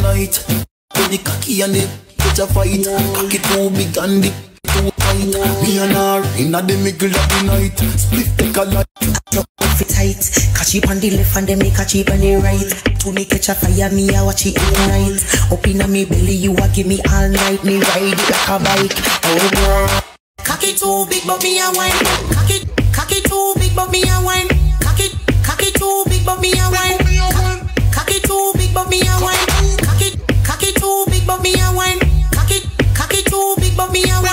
night. When the cocky and the catch a fight. Cocky too big and the too tight. Me and her inna the middle of the night. Split take a light. Tight. Catch it on the left and then me catch it on the right. To me catch a fire, me a watch it ignite. Up inna me belly, you a give me all night. Me ride like a bike. Oh girl. Cocky too big, but me a wine. Cocky, me out.